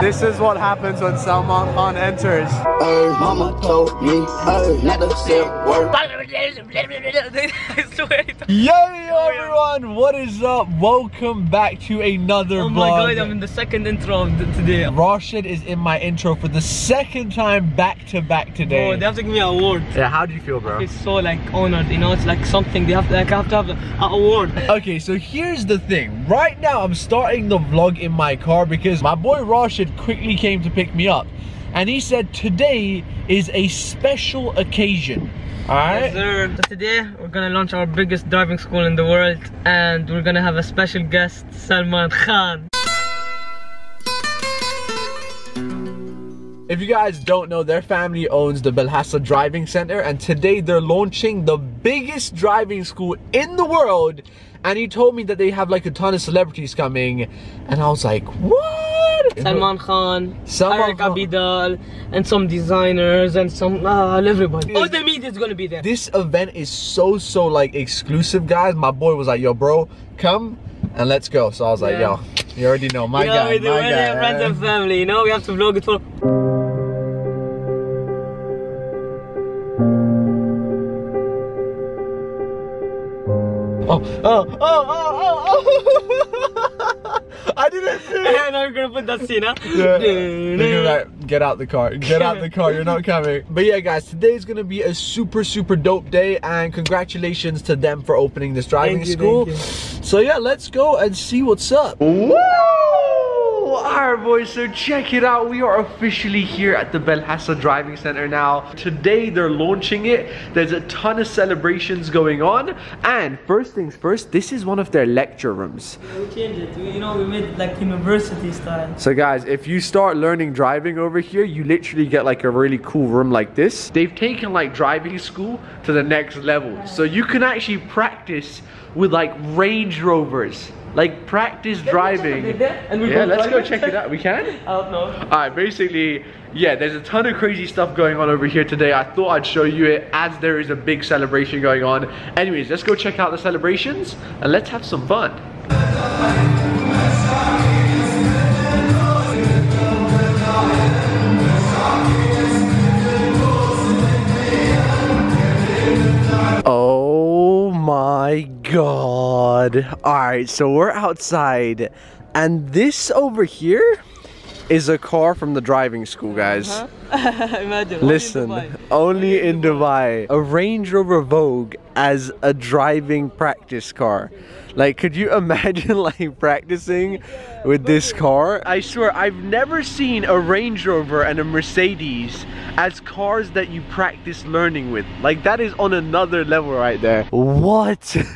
This is what happens when Salman Khan enters. Hey, mama told me, oh, hey, not to say a word. Yo, yo, everyone, what is up? Welcome back to another Oh vlog. my god, I'm in the second intro of the, today. Rashed is in my intro for the second time back to back today. Oh, they have to give me an award. yeah, how do you feel, bro? It's so like honored, you know, it's like something they have to, like I have to have an award. Okay, so here's the thing. Right now, I'm starting the vlog in my car because my boy Rashed quickly came to pick me up. And he said today is a special occasion. Alright? Yes, sir. So today we're gonna launch our biggest driving school in the world and we're gonna have a special guest, Salman Khan. If you guys don't know, their family owns the Belhasa Driving Center, and today they're launching the biggest driving school in the world. And he told me that they have like a ton of celebrities coming, and I was like, what? Salman Khan, Salman Eric Abidal, and some designers and some uh, everybody. All the media is gonna be there. This event is so so like exclusive, guys. My boy was like, yo, bro, come and let's go. So I was like, Yeah. yo, you already know my you know, guy, we do my guy. friends and family, you know, we have to vlog it for Oh, oh, oh, oh, oh, oh. I didn't and I'm gonna put that scene, huh? Yeah. They're like, get out the car. Get out the car. You're not coming. But yeah, guys, today's gonna be a super, super dope day, and congratulations to them for opening this driving Thank you, school. thank So yeah, let's go and see what's up. Woo! Alright boys, so check it out. We are officially here at the Belhasa Driving Center now. Today they're launching it. There's a ton of celebrations going on. And first things first, this is one of their lecture rooms. We changed it. We, you know, we made like university style. So guys, if you start learning driving over here, you literally get like a really cool room like this. They've taken like driving school to the next level. So you can actually practice with like Range Rovers. Like practice driving. And we Yeah, let's go driving? check it out. We can? I don't know. Alright, basically, yeah, there's a ton of crazy stuff going on over here today. I thought I'd show you it as there is a big celebration going on. Anyways, let's go check out the celebrations and let's have some fun. Alright, so we're outside, and this over here is a car from the driving school, guys. Uh-huh. Imagine. only Listen, Dubai. only in Dubai. A Range Rover Vogue as a driving practice car. Like, could you imagine like practicing with this car? I swear, I've never seen a Range Rover and a Mercedes as cars that you practice learning with. Like, that is on another level right there. What?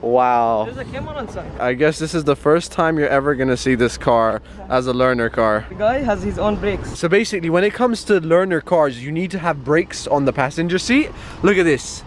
wow. There's a camera on side. I guess this is the first time you're ever gonna see this car as a learner car. The guy has his own brakes. So basically, when it comes to learner cars, you need to have brakes on the passenger seat. Look at this.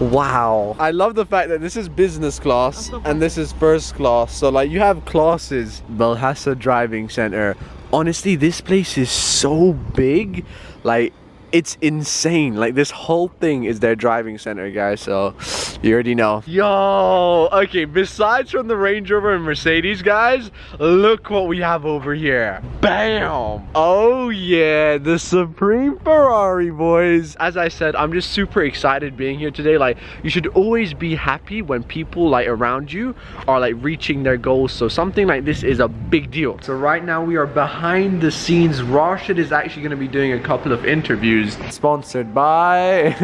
Wow. I love the fact that this is business class and this is first class. So like you have classes. Belhasa Driving Center. Honestly, this place is so big. Like it's insane. Like this whole thing is their driving center, guys. So you already know. Yo, okay. Besides from the Range Rover and Mercedes, guys, look what we have over here. Bam! Oh yeah, the Supreme Ferrari, boys. As I said, I'm just super excited being here today. Like, you should always be happy when people like around you are like reaching their goals. So something like this is a big deal. So right now we are behind the scenes. Rashed is actually going to be doing a couple of interviews. Sponsored by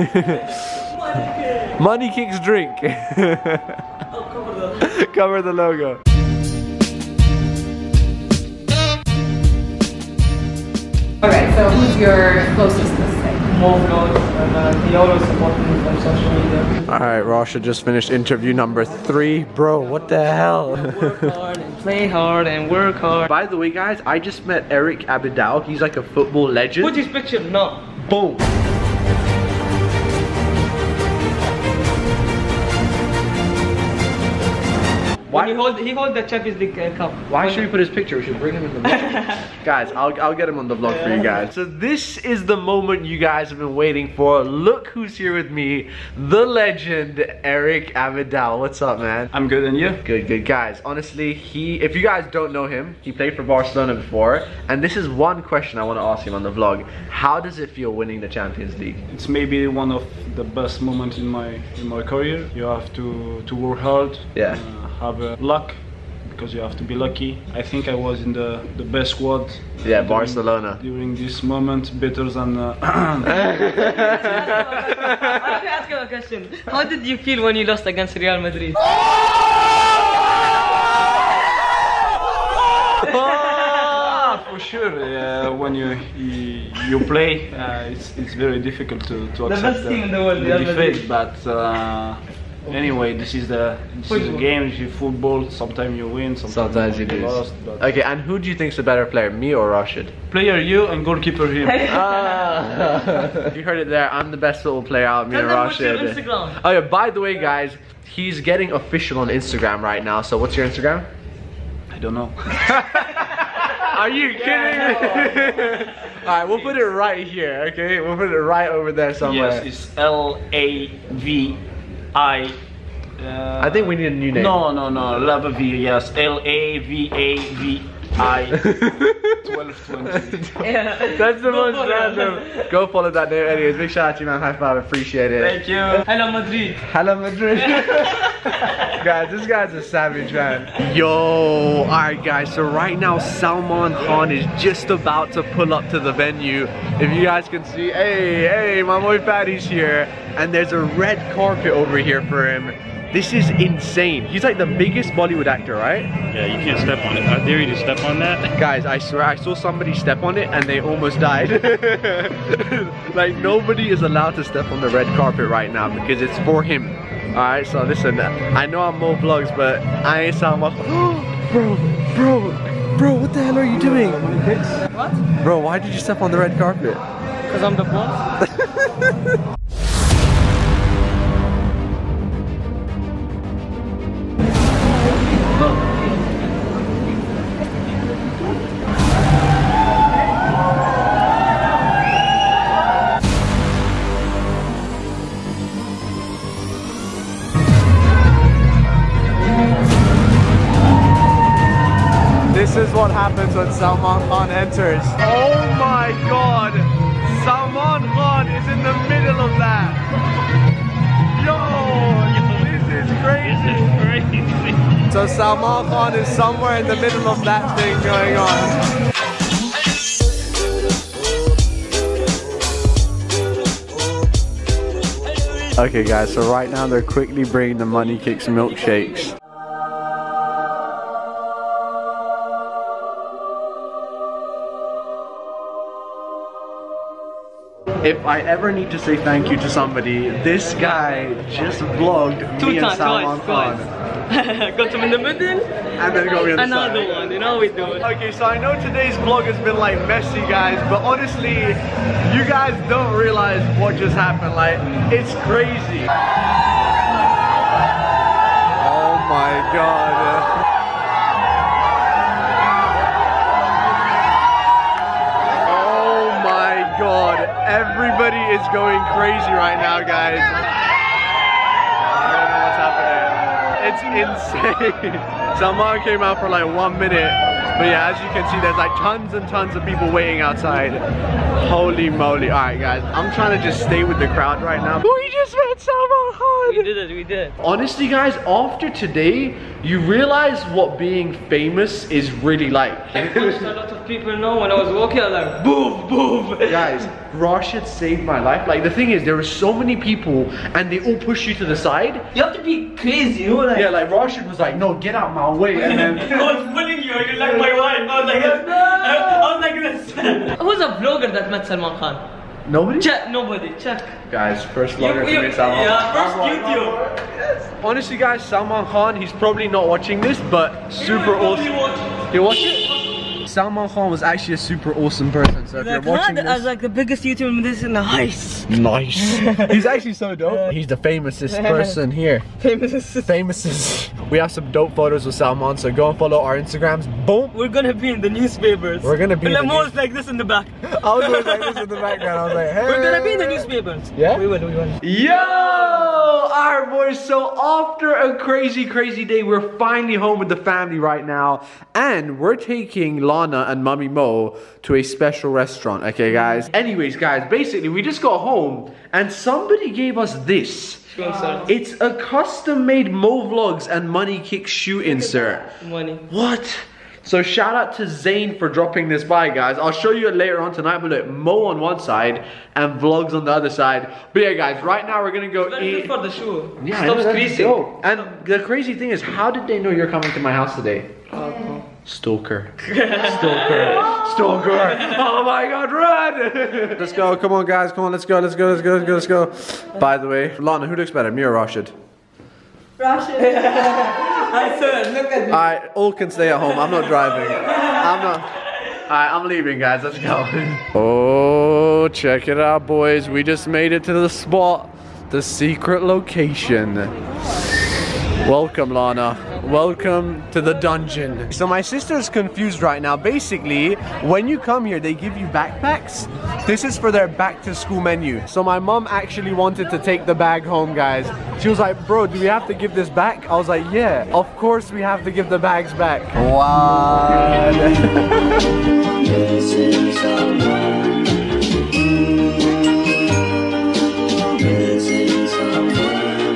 Money Kicks Drink. Cover the logo. Alright, so who's your closest this day? Mo Vlogs and uh, he always support me from social media. All right, Rasha just finished interview number three. Bro, what the hell? Work hard and play hard and work hard. By the way, guys, I just met Eric Abidal. He's like a football legend. Put his picture now. Boom. Why- he hold he hold the Champions League uh, cup. Why should we put his picture? We should bring him in the vlog. guys, I'll, I'll get him on the vlog for you guys. So this is the moment you guys have been waiting for. Look who's here with me. The legend, Eric Abidal. What's up, man? I'm good, and you? Good, good. Guys, honestly, he, if you guys don't know him, he played for Barcelona before. And this is one question I want to ask him on the vlog. How does it feel winning the Champions League? It's maybe one of the best moments in my in my career. You have to to work hard. Yeah. Uh, have uh, luck because you have to be lucky. I think I was in the the best squad. Yeah, during- Barcelona. During this moment, better than. Uh, I want to ask you a question. How did you feel when you lost against Real Madrid? Ah, for sure. Uh, when you you, you play, uh, it's it's very difficult to to The accept best team in the world, the defeat. But uh, anyway, this is the this is Football. the game. This is football. Sometimes you win. Sometimes, Sometimes you lose. lost. But Okay, and who do you think is the better player, me or Rashed? player you and goalkeeper him. Ah. you heard it there. I'm the best football player out. Me Tell and them what's your Rashed. Instagram. Oh yeah. By the way, guys, he's getting official on Instagram right now. So what's your Instagram? I don't know. Are you kidding me? All right, we'll put it right here. Okay, we'll put it right over there somewhere. Yes, it's L A V I. Uh, I think we need a new name. No, no, no. Lava V. Yes, L A V A V I. Twelve twenty. Yeah. That's the Go most follow. random. Go follow that name. Anyways, big shout out to you, man. High five. Appreciate it. Thank you. Hello Madrid. Hello Madrid. guys, this guy's a savage man. Yo, alright guys, so right now Salman Khan is just about to pull up to the venue. If you guys can see, hey, hey, my boy Fatty's here. And there's a red carpet over here for him. This is insane. He's like the biggest Bollywood actor, right? Yeah, you can't step on it. I dare you to step on that. Guys, I swear I saw somebody step on it and they almost died. like nobody is allowed to step on the red carpet right now because it's for him. Alright, so listen, I know I'm Mo Vlogs, but I ain't sound much. bro, bro, bro, what the hell are you doing? What? Bro, why did you step on the red carpet? Because I'm the boss. This is what happens when Salman Khan enters. Oh my god! Salman Khan is in the middle of that! Yo! This is crazy! Crazy. So Salman Khan is somewhere in the middle of that thing going on. Okay guys, so right now they're quickly bringing the Money Kicks milkshakes. If I ever need to say thank you to somebody, this guy just vlogged Two me and times, Salman twice, Khan. twice. Got him in the middle. And then got me on the Another side. one, you know how we do it. Okay, so I know today's vlog has been like messy, guys, but honestly, you guys don't realize what just happened. Like, it's crazy. Oh my god. Oh my god. Everybody is going crazy right now, guys. I don't know what's happening. It's insane. Salman came out for like one minute. But yeah, as you can see, there's like tons and tons of people waiting outside. Holy moly. Alright guys, I'm trying to just stay with the crowd right now. We just met Salman Khan. We did it, we did it. Honestly guys, after today, you realize what being famous is really like. Which a lot of people know when I was walking, I was like, boof, boof. Guys, Rashed saved my life. Like the thing is, there are so many people and they all push you to the side. You have to be crazy, you know, like. Yeah, like Rashed was like, no, get out my way. And then I was pulling you, you like my wife. I was like, this. I was like this. Who's a vlogger that met Salman Khan? nobody? Check, nobody, check. Guys, first vlogger to meet Salman. yeah, first YouTube. Honestly guys, Salman Khan, he's probably not watching this, but super probably awesome. watch. You watch it? Salman Khan was actually a super awesome person. So if you're Like, watching huh? I was like the biggest YouTuber in this in the heist. nice. He's actually so dope. He's the famousest person here. Famous. Famousest. We have some dope photos with Salman, so go and follow our Instagrams. Boom. We're gonna be in the newspapers. We're gonna be And the I'm always like this in the back. I was always like this in the background. I was like, hey. We're gonna be in the newspapers. Yeah? We will, we will. Yo! our boys, so after a crazy, crazy day, we're finally home with the family right now. And we're taking And Mummy Mo to a special restaurant, okay guys? Anyways guys, basically we just got home and somebody gave us this. It's a custom made Mo Vlogs and Money Kick shoe insert. Money. What? So shout out to Zane for dropping this by, guys. I'll show you it later on tonight. But look, Mo on one side and vlogs on the other side. But yeah, guys, right now we're gonna go eat. for the shoe. Yeah, I Stops know, that's creasing. dope. And the crazy thing is, how did they know you're coming to my house today? Uh, Stalker. Stalker. Stalker. Oh my god, run! let's go, come on guys, come on, let's go, let's go, let's go, let's go, let's go. By the way, Lana, who looks better, me or Rashed? Rashed. I said, look at me. Alright, all can stay at home. I'm not driving. I'm not. Alright, I'm leaving, guys. Let's go. Oh, check it out, boys. We just made it to the spot, the secret location. Welcome, Lana. Welcome to the dungeon. So my sister's confused right now. Basically, when you come here, they give you backpacks. This is for their back to school menu. So my mom actually wanted to take the bag home, guys. She was like, bro, do we have to give this back? I was like, yeah, of course we have to give the bags back. Wow.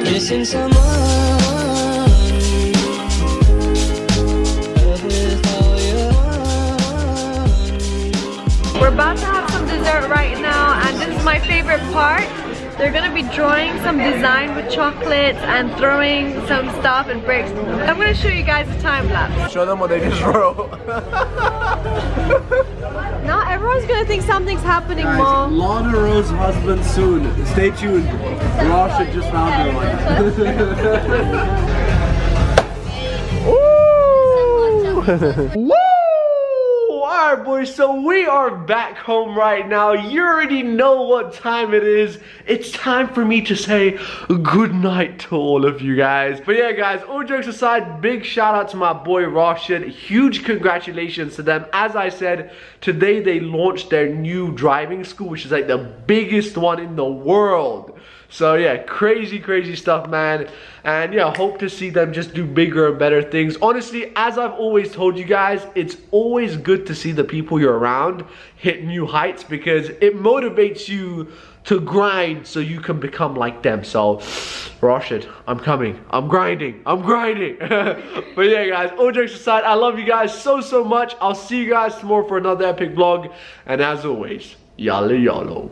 Missing someone. About to have some dessert right now and this is my favorite part. They're gonna be drawing some design with chocolates and throwing some stuff and bricks. I'm gonna show you guys a time lapse. Show them what they just wrote. Now everyone's gonna think something's happening, mom. Lana Rose husband soon. Stay tuned. Rashed just found her one. Woo! Alright boys, so we are back home right now. You already know what time it is. It's time for me to say good night to all of you guys. But yeah guys, all jokes aside, big shout out to my boy Rashed. Huge congratulations to them. As I said, today they launched their new driving school, which is like the biggest one in the world. So yeah, crazy, crazy stuff, man. And yeah, hope to see them just do bigger and better things. Honestly, as I've always told you guys, it's always good to see the people you're around hit new heights because it motivates you to grind so you can become like them. So, Rashed, I'm coming. I'm grinding. I'm grinding. but yeah, guys, all jokes aside, I love you guys so, so much. I'll see you guys tomorrow for another epic vlog. And as always, yalla yallo.